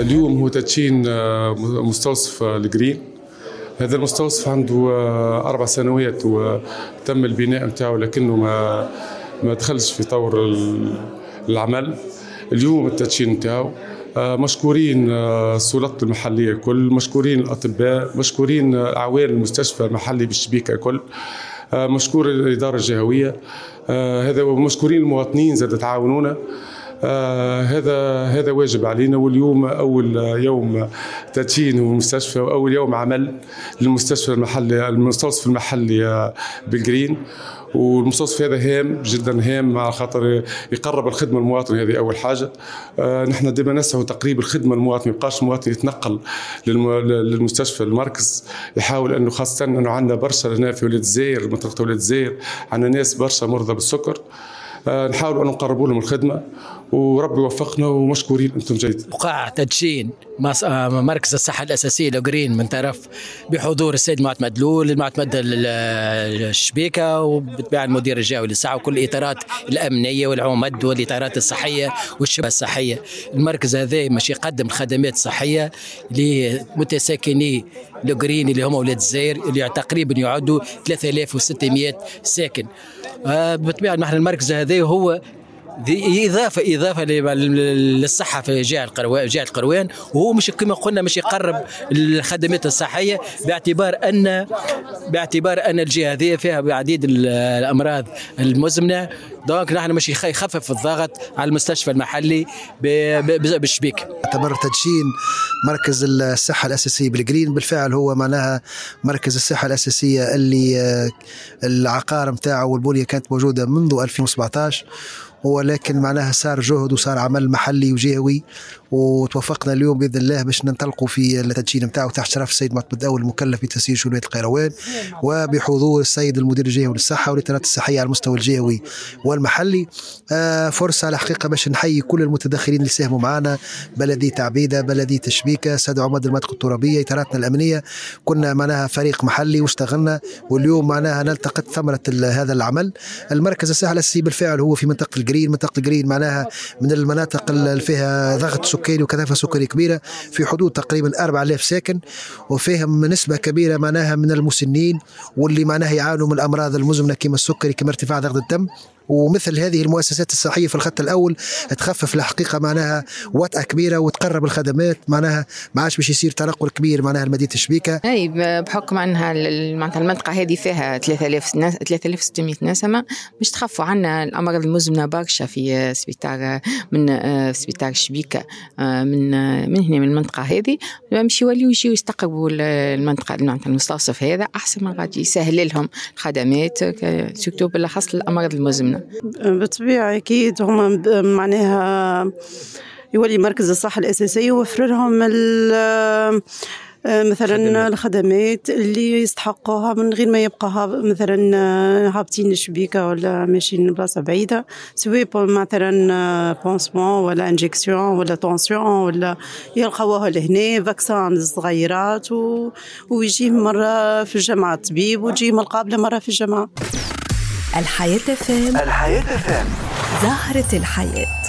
اليوم هو تدشين آه، مستوصف الجرين هذا المستوصف عنده آه، أربع سنوات وتم البناء نتاعو لكنه ما ما دخلش في طور العمل. اليوم التدشين نتاعو آه، مشكورين السلطات المحلية الكل مشكورين الأطباء مشكورين أعوان المستشفى المحلي بالشبيكة الكل مشكور الإدارة الجهوية. هذا ومشكورين المواطنين زاد تعاونونا آه هذا هذا واجب علينا واليوم أول يوم تدشين المستشفى وأول يوم عمل للمستشفى المحلي المستوصف المحلي آه، بالجرين. والمستوصف هذا هام جدا هام على خاطر يقرب الخدمة للمواطن هذه أول حاجة. آه نحن دائما نسعى تقريب الخدمة للمواطن ما يبقاش المواطن يتنقل للمستشفى. المركز يحاول أنه خاصة أنه عندنا برشا هنا في ولاد الزاير منطقه ولاد الزاير عندنا ناس برشا مرضى بالسكر. آه، نحاول أن نقربوا لهم الخدمة وربي يوفقنا ومشكورين أنتم جيد. وقع تدشين آه، مركز الصحة الاساسيه لوجرين من طرف بحضور السيد معتمد لول المعتمد الشبيكة وبالطبيعه المدير الجهوي للصحه وكل الإطارات الأمنية والعمد والإطارات الصحية والشبكه الصحية. المركز هذا مش يقدم الخدمات الصحيه لمتساكني الڨرين اللي هم ولاد الزاير اللي تقريبا يعدوا 3600 ساكن. آه، بالطبيعه نحن المركز هذا هو دي إضافة إضافة للصحة في جهة القروان جهة القروان. وهو مش كما قلنا مش يقرب الخدمات الصحية باعتبار ان باعتبار أن الجهة هذه فيها بعديد الأمراض المزمنة. donc نحن مش يخفف الضغط على المستشفى المحلي بالشبيكة اعتبر تدشين مركز الصحة الأساسية بالجرين بالفعل هو معناها مركز الصحة الأساسية اللي آه، العقار نتاعه والبنيه كانت موجودة منذ 2017 ولكن معناها صار جهد وصار عمل محلي وجهوي وتوفقنا اليوم بإذن الله باش ننطلقوا في التدشين نتاعو تحت شرف السيد معتمد الدول المكلف بتسيير شؤونية القيروان وبحضور السيد المدير الجهوي للصحة والاطارات الصحية على المستوى الجهوي والمحلي. آه فرصة على حقيقه باش نحيي كل المتدخلين اللي ساهموا معنا بلدية عبيدة بلدية شبيكة سيد عماد المنطقة الترابية إطاراتنا الأمنية. كنا معناها فريق محلي واشتغلنا واليوم معناها نلتقط ثمرة هذا العمل. المركز الصحي الاساسي بالفعل هو في منطقة الڨرين. منطقة الڨرين معناها من المناطق اللي فيها ضغط سكاني وكثافة سكانيه كبيرة في حدود تقريبا 4000 ساكن وفيهم نسبة كبيرة معناها من المسنين واللي معناها يعانوا من الأمراض المزمنة كما السكري كما ارتفاع ضغط الدم. ومثل هذه المؤسسات الصحية في الخط الأول تخفف الحقيقة معناها وطأة كبيرة وتقرب الخدمات معناها ما عادش باش يصير تنقل كبير معناها لمدينه شبيكه أي بحكم أنها معناتها المنطقة هذه فيها 3000 ناس 3600 نسمه باش تخفوا عنا الأمراض المزمنة برشا في سبيطار من سبيطار شبيكه من من هنا من المنطقة هذه. باش يوليو يجيو يستقربوا المنطقة معناتها المستوصف هذا أحسن ما غادي يسهل لهم الخدمات surtout بالأخص الأمراض المزمنة. بالطبيعة أكيد هم معناها يولي مركز الصحة الأساسي يوفر لهم مثلا الخدمات اللي يستحقوها من غير ما يبقى مثلا هابطين الشبيكة ولا ماشيين بلاصة بعيدة سواء مثلا pansement ولا injection ولا tension ولا يلقاوها لهنا vaccin للصغيرات و... ويجي مرة في الجامعة الطبيب ويجي القابلة مرة في الجامعة. الحياة فام. الحياة فام. زهرة الحياة.